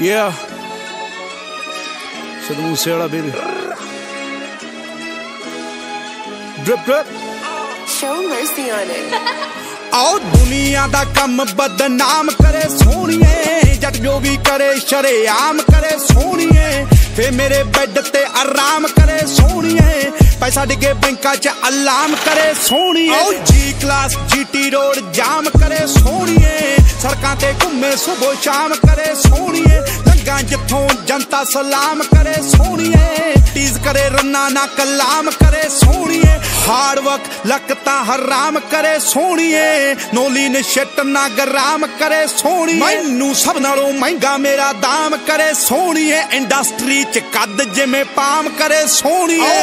Yeah. Sidhu Moose Wala baby drip drip Show mercy on it. ਆਓ ਦੁਨੀਆ ਦਾ ਕੰਮ ਬਦਨਾਮ ਕਰੇ ਸੋਹਣੀਏ ਜੱਟ ਜੋ ਵੀ ਕਰੇ ਸ਼ਰੇਆਮ ਕਰੇ ਸੋਹਣੀਏ ਫੇ ਮੇਰੇ ਬੈੱਡ ਤੇ ਆਰਾਮ ਕਰੇ ਸੋਹਣੀਏ ਪੈਸਾ ਡਿੱਗੇ ਬੈਂਕਾਂ 'ਚ ਅਲਾਮ ਕਰੇ ਸੋਹਣੀਏ ਆਓ ਜੀ ਕਲਾਸ ਜੀਟੀ ਰੋਡ ਜਾਮ ਕਰੇ ਸੋਹਣੀਏ ਸੜਕਾਂ ਤੇ ਘੁੰਮੇ ਸਵੇਰ ਸ਼ਾਮ ਕਰੇ ਸੋਹਣੀਏ ਲੰਗਾ ਜਿੱਥੋਂ ਜਨਤਾ ਸਲਾਮ ਕਰੇ, ਸੋਹਣੀਏ ਟੀਜ਼ ਕਰੇ, ਰੰਨਾ ਨਾ ਕਲਾਮ ਕਰੇ, ਸੋਹਣੀਏ। ਹਾਰਡ ਵਰਕ ਲੱਕ ਹਰਾਮ ਕਰੇ, ਸੋਹਣੀਏ। ਨੋਲੀ ਨੇ ਸ਼ਿਟ ਨਾ ਗਰਾਮ ਕਰੇ, ਸੋਹਣੀਏ। ਮੈਨੂੰ ਸਭ ਨਾਲੋਂ ਮਹਿੰਗਾ ਮੇਰਾ ਦਾਮ ਕਰੇ, ਸੋਹਣੀਏ। ਇੰਡਸਟਰੀ ਚ ਕੱਦ ਜਿਵੇਂ ਪਾਮ ਕਰੇ, ਸੋਹਣੀਏ।